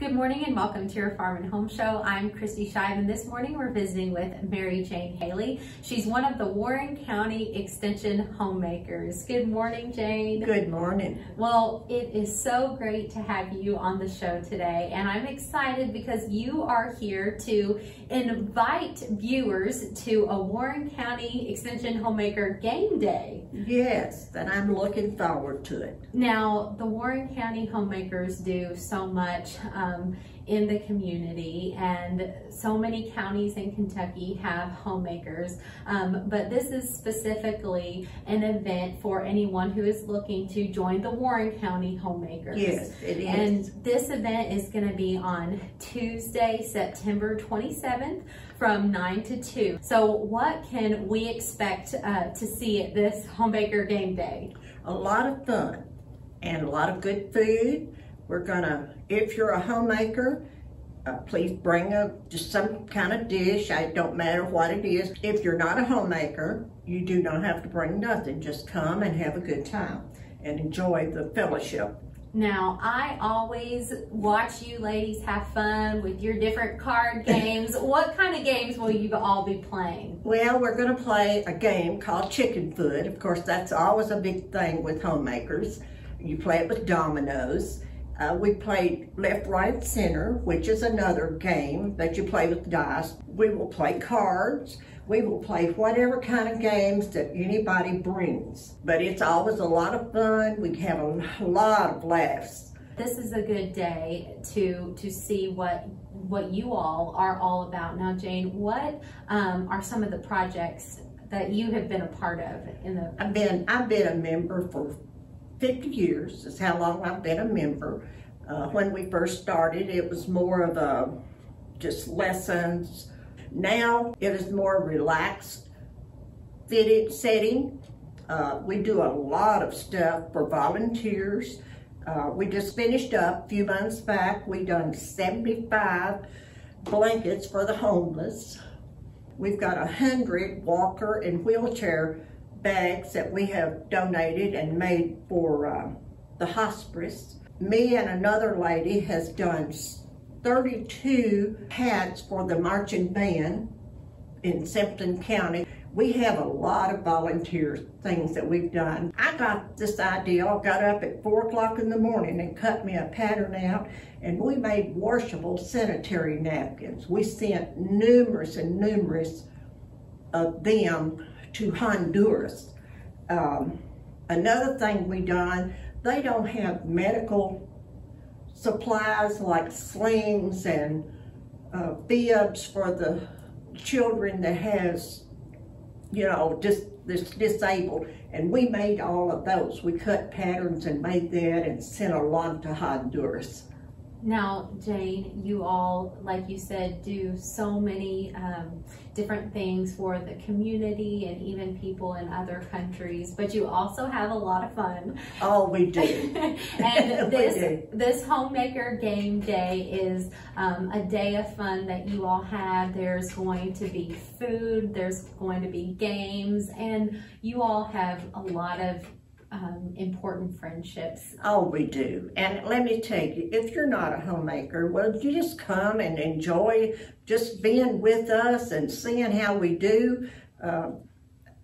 Good morning and welcome to your Farm and Home Show. I'm Kristi Shive and this morning we're visiting with Mary Jane Haley. She's one of the Warren County Extension homemakers. Good morning, Jane. Good morning. Well, it is so great to have you on the show today and I'm excited because you are here to invite viewers to a Warren County Extension Homemaker Game Day. Yes, and I'm looking forward to it. Now, the Warren County homemakers do so much um, in the community and so many counties in Kentucky have homemakers um, but this is specifically an event for anyone who is looking to join the Warren County homemakers. Yes, it is. And this event is going to be on Tuesday, September 27th from 9 to 2. So what can we expect uh, to see at this homemaker game day? A lot of fun and a lot of good food we're gonna, if you're a homemaker, uh, please bring a just some kind of dish. I don't matter what it is. If you're not a homemaker, you do not have to bring nothing. Just come and have a good time and enjoy the fellowship. Now, I always watch you ladies have fun with your different card games. what kind of games will you all be playing? Well, we're going to play a game called Chicken Foot. Of course, that's always a big thing with homemakers. You play it with dominoes. Uh, we played left, right, center, which is another game that you play with dice. We will play cards. We will play whatever kind of games that anybody brings. But it's always a lot of fun. We have a lot of laughs. This is a good day to to see what what you all are all about. Now, Jane, what um, are some of the projects that you have been a part of in the? I've been I've been a member for 50 years is how long I've been a member. Uh, when we first started, it was more of a just lessons. Now it is more relaxed fitted setting. Uh, we do a lot of stuff for volunteers. Uh, we just finished up a few months back. We done 75 blankets for the homeless. We've got a hundred walker and wheelchair bags that we have donated and made for uh, the hospice. Me and another lady has done 32 hats for the marching band in Simpson County. We have a lot of volunteer things that we've done. I got this idea, I got up at four o'clock in the morning and cut me a pattern out and we made washable sanitary napkins. We sent numerous and numerous of them to Honduras. Um, another thing we done, they don't have medical supplies like slings and uh, bibs for the children that has, you know, just this disabled. And we made all of those. We cut patterns and made that and sent a lot to Honduras. Now, Jane, you all, like you said, do so many um, different things for the community and even people in other countries, but you also have a lot of fun. Oh, we do. and this, do. this Homemaker Game Day is um, a day of fun that you all have. There's going to be food, there's going to be games, and you all have a lot of um, important friendships. Oh, we do. And let me tell you, if you're not a homemaker, well, you just come and enjoy just being with us and seeing how we do. Uh,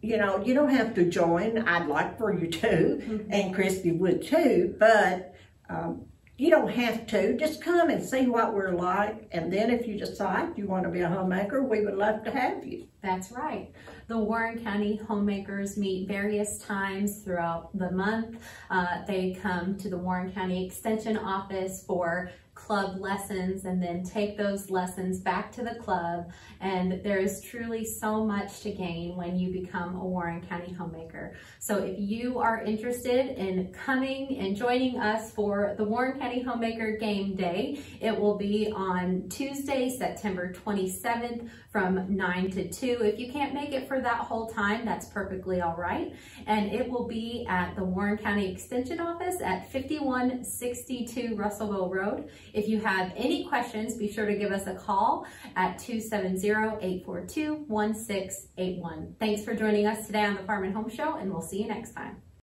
you know, you don't have to join. I'd like for you to, mm -hmm. and Kristi would too, but um, you don't have to. Just come and see what we're like. And then if you decide you want to be a homemaker, we would love to have you. That's right. The Warren County homemakers meet various times throughout the month. Uh, they come to the Warren County Extension Office for club lessons and then take those lessons back to the club. And there is truly so much to gain when you become a Warren County homemaker. So if you are interested in coming and joining us for the Warren County Homemaker Game Day, it will be on Tuesday, September 27th from 9 to 2. If you can't make it for that whole time, that's perfectly all right. And it will be at the Warren County Extension Office at 5162 Russellville Road. If you have any questions, be sure to give us a call at 270-842-1681. Thanks for joining us today on the Farm and Home Show, and we'll see you next time.